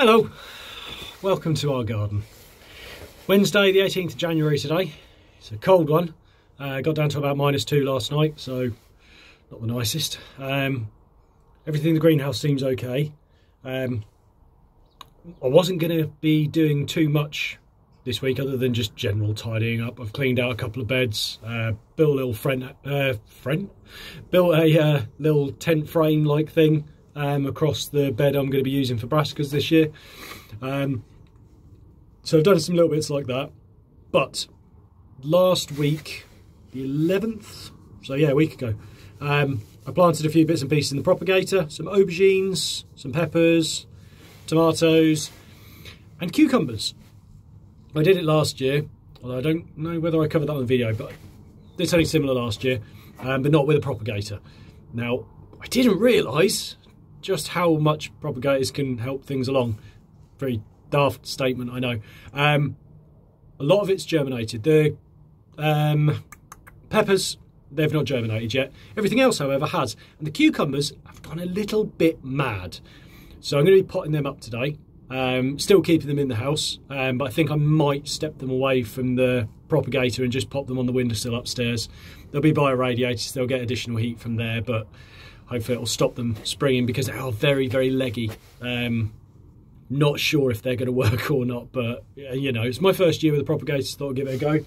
Hello, welcome to our garden. Wednesday the 18th of January today. It's a cold one. Uh, got down to about minus two last night, so not the nicest. Um, everything in the greenhouse seems okay. Um, I wasn't going to be doing too much this week other than just general tidying up. I've cleaned out a couple of beds, uh, built a little friend, uh, friend, built a uh, little tent frame like thing um, across the bed I'm going to be using for brassicas this year. Um, so I've done some little bits like that. But last week, the 11th, so yeah, a week ago, um, I planted a few bits and pieces in the propagator, some aubergines, some peppers, tomatoes, and cucumbers. I did it last year, although I don't know whether I covered that on the video, but did something similar last year, um, but not with a propagator. Now, I didn't realise just how much propagators can help things along. Very daft statement, I know. Um, a lot of it's germinated. The um, peppers, they've not germinated yet. Everything else, however, has. And the cucumbers have gone a little bit mad. So I'm going to be potting them up today. Um, still keeping them in the house, um, but I think I might step them away from the propagator and just pop them on the windowsill upstairs. They'll be by a bioradiators, they'll get additional heat from there, but hopefully it'll stop them springing because they are very, very leggy. Um, not sure if they're going to work or not, but you know, it's my first year with the propagator, so thought I'd give it a go.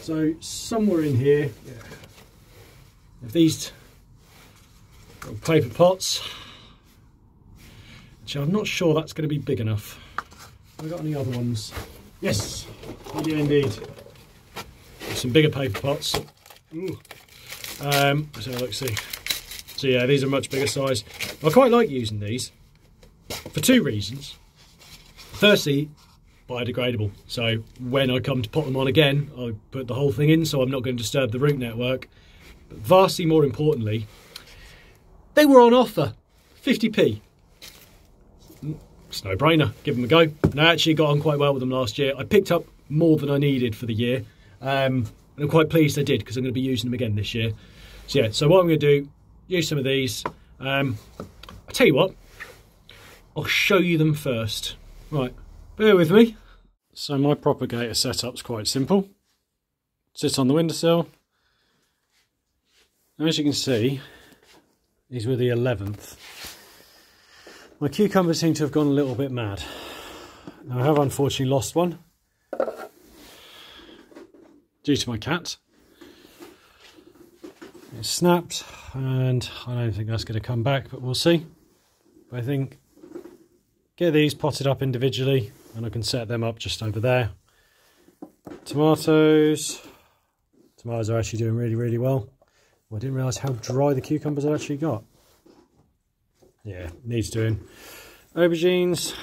So somewhere in here, yeah, these paper pots, which I'm not sure that's going to be big enough. Have I got any other ones? Yes, I do indeed. Some bigger paper pots. Um, so let's see. So yeah, these are much bigger size. I quite like using these for two reasons. Firstly, biodegradable. So when I come to pot them on again, I put the whole thing in so I'm not going to disturb the root network. But vastly more importantly, they were on offer, 50p. It's no brainer, give them a go. And I actually got on quite well with them last year. I picked up more than I needed for the year. Um, and I'm quite pleased I did because I'm going to be using them again this year. So yeah, so what I'm going to do, use some of these. Um, I'll tell you what, I'll show you them first. Right, bear with me. So my propagator setup's quite simple. Sit on the windowsill. And As you can see, these were the 11th. My cucumbers seem to have gone a little bit mad. Now I have unfortunately lost one due to my cat. It snapped and I don't think that's going to come back, but we'll see. But I think get these potted up individually and I can set them up just over there. Tomatoes. Tomatoes are actually doing really, really well. I didn't realise how dry the cucumbers have actually got. Yeah, needs doing. Aubergines.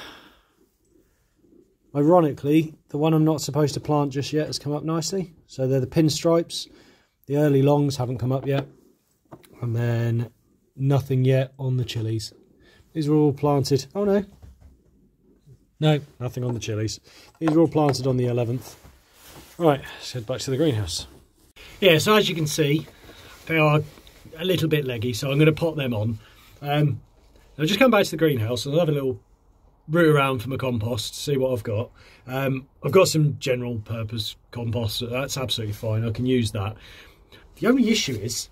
Ironically, the one I'm not supposed to plant just yet has come up nicely. So they're the pinstripes. The early longs haven't come up yet. And then nothing yet on the chilies. These were all planted. Oh no. No, nothing on the chilies. These were all planted on the 11th. Right, let's head back to the greenhouse. Yeah, so as you can see, they are a little bit leggy, so I'm going to pot them on. Um, I'll just come back to the greenhouse and I'll have a little root around for my compost, see what I've got. Um, I've got some general purpose compost, so that's absolutely fine. I can use that. The only issue is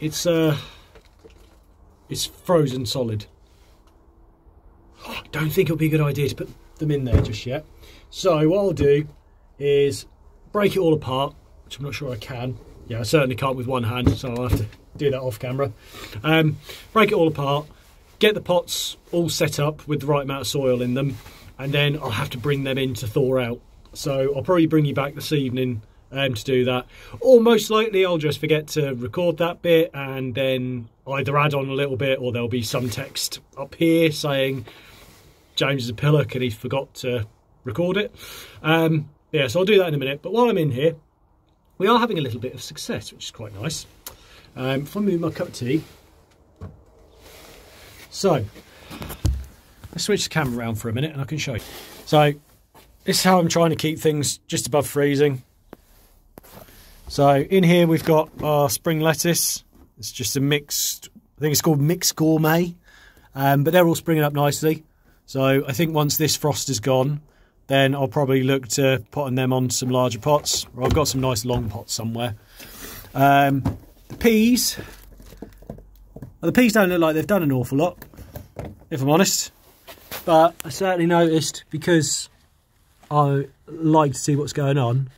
it's uh it's frozen solid. I don't think it'll be a good idea to put them in there just yet. So what I'll do is break it all apart, which I'm not sure I can. Yeah, I certainly can't with one hand, so I'll have to do that off camera. Um, break it all apart, get the pots all set up with the right amount of soil in them, and then I'll have to bring them in to thaw out. So I'll probably bring you back this evening um, to do that. Or most likely I'll just forget to record that bit and then either add on a little bit or there'll be some text up here saying James is a pillock and he forgot to record it. Um, yeah, so I'll do that in a minute. But while I'm in here, we are having a little bit of success, which is quite nice. Um, if I move my cup of tea. So, let's switch the camera around for a minute and I can show you. So, this is how I'm trying to keep things just above freezing. So in here we've got our spring lettuce. It's just a mixed, I think it's called mixed gourmet. Um, but they're all springing up nicely. So I think once this frost is gone, then I'll probably look to putting them on some larger pots. Or I've got some nice long pots somewhere. Um, the peas, well, the peas don't look like they've done an awful lot, if I'm honest. But I certainly noticed because I like to see what's going on,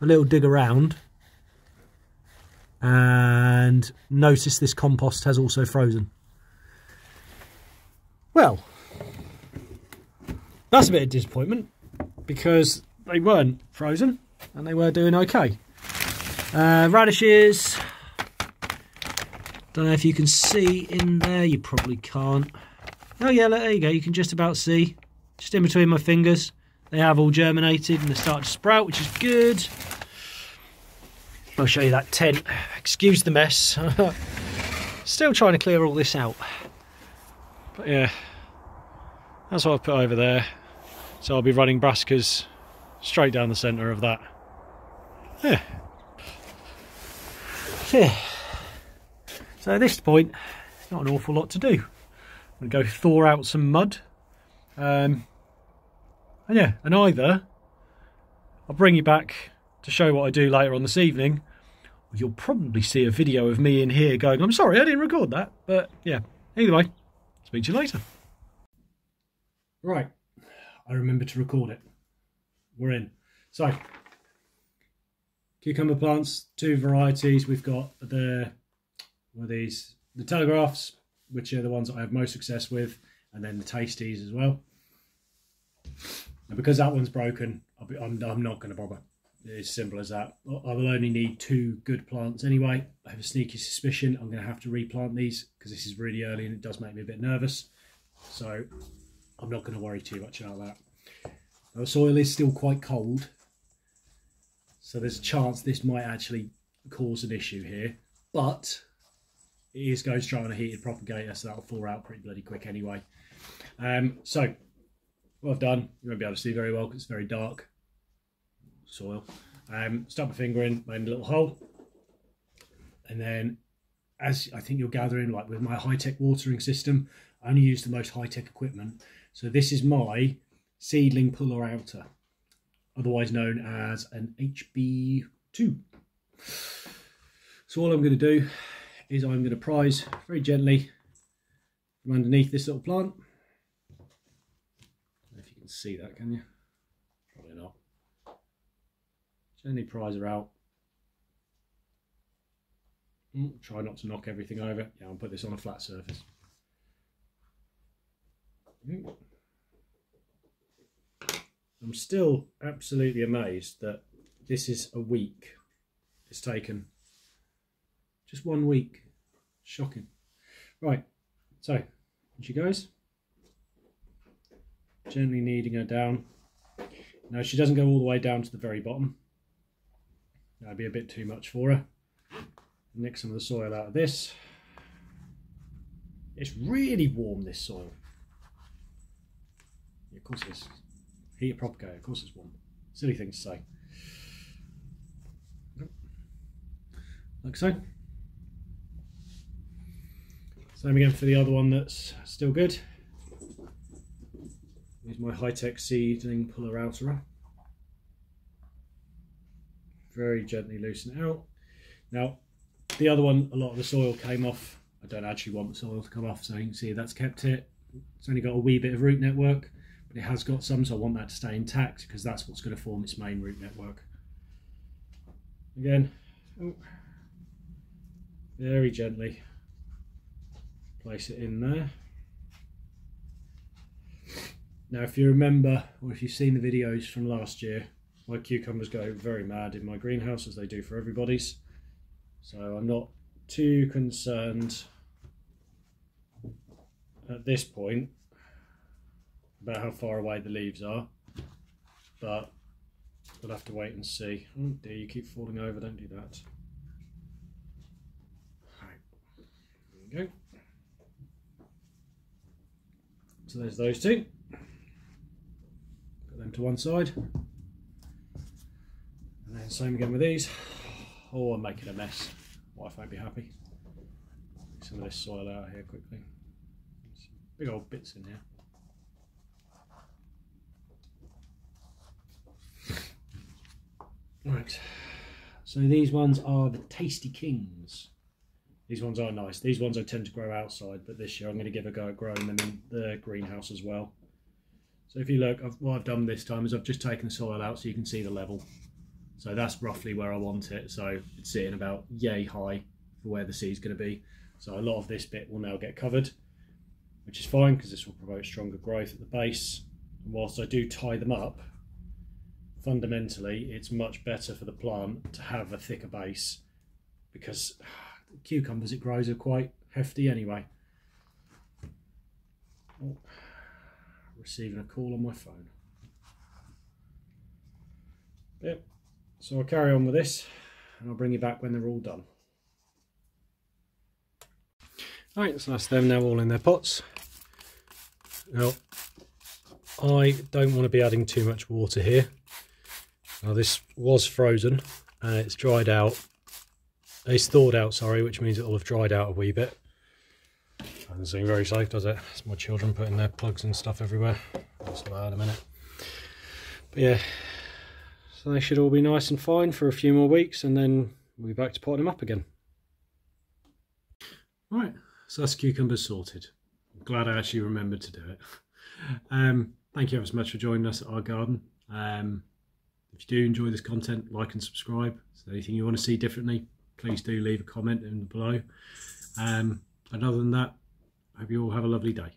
a little dig around and notice this compost has also frozen. Well, that's a bit of disappointment because they weren't frozen and they were doing okay. Uh, radishes, don't know if you can see in there, you probably can't. Oh yeah, there you go, you can just about see, just in between my fingers. They have all germinated and they start to sprout, which is good. I'll show you that tent. Excuse the mess. Still trying to clear all this out. But yeah, that's what I've put over there. So I'll be running brassicas straight down the centre of that. Yeah. Yeah. So at this point, not an awful lot to do. I'm going to go thaw out some mud. Um, and yeah, and either I'll bring you back to show what I do later on this evening, you'll probably see a video of me in here going, I'm sorry, I didn't record that. But yeah, either way, speak to you later. Right, I remember to record it. We're in. So, cucumber plants, two varieties. We've got the, well, these, the Telegraphs, which are the ones that I have most success with, and then the Tasties as well. And because that one's broken, be, I'm, i am not going to bother. It's simple as that. I will only need two good plants anyway. I have a sneaky suspicion I'm going to have to replant these because this is really early and it does make me a bit nervous. So I'm not going to worry too much about that. The soil is still quite cold. So there's a chance this might actually cause an issue here. But it is going straight on a heated propagator, so that'll thaw out pretty bloody quick anyway. Um, so what I've done, you won't be able to see very well because it's very dark soil. Um, stuck my finger in, a little hole, and then as I think you're gathering, like with my high-tech watering system, I only use the most high-tech equipment. So this is my seedling puller outer, otherwise known as an HB2. So all I'm going to do is I'm going to prise very gently from underneath this little plant. if you can see that, can you? Probably not. Gently prise her out. Mm, try not to knock everything over. Yeah, I'll put this on a flat surface. I'm still absolutely amazed that this is a week it's taken. Just one week. Shocking. Right, so she goes. Gently kneading her down. Now she doesn't go all the way down to the very bottom. That'd be a bit too much for her. Nick some of the soil out of this. It's really warm, this soil. Yeah, of course it is. Heat a of course it's warm. Silly thing to say. Like so. Same again for the other one that's still good. Use my high-tech seedling puller outer very gently loosen it out. Now, the other one, a lot of the soil came off. I don't actually want the soil to come off, so you can see that's kept it. It's only got a wee bit of root network, but it has got some, so I want that to stay intact because that's what's going to form its main root network. Again, very gently place it in there. Now, if you remember, or if you've seen the videos from last year, my cucumbers go very mad in my greenhouse as they do for everybody's. So I'm not too concerned at this point about how far away the leaves are, but we'll have to wait and see. Oh dear, you keep falling over, don't do that. Right, there we go. So there's those two. Put them to one side. And same again with these. Oh, I'm making a mess. Wife won't be happy. Some of this soil out here quickly. Some big old bits in here. Right, so these ones are the Tasty Kings. These ones are nice. These ones I tend to grow outside, but this year I'm going to give a go at growing them in the greenhouse as well. So if you look, I've, what I've done this time is I've just taken the soil out so you can see the level. So that's roughly where I want it. So it's sitting about yay high for where the seed's going to be. So a lot of this bit will now get covered, which is fine because this will promote stronger growth at the base. And whilst I do tie them up, fundamentally it's much better for the plant to have a thicker base because cucumbers it grows are quite hefty anyway. Oh, receiving a call on my phone. Yep, so I'll carry on with this and I'll bring you back when they're all done. Right, so that's them now all in their pots. Now, I don't want to be adding too much water here. Now this was frozen and it's dried out. It's thawed out, sorry, which means it'll have dried out a wee bit. Doesn't seem very safe, does it? It's my children putting their plugs and stuff everywhere. That's not a minute. But yeah, so they should all be nice and fine for a few more weeks and then we'll be back to potting them up again. Right, so that's cucumbers sorted. I'm glad I actually remembered to do it. Um, thank you ever so much for joining us at our garden. Um, if you do enjoy this content, like and subscribe. If anything you want to see differently, please do leave a comment in below. Um, and other than that, I hope you all have a lovely day.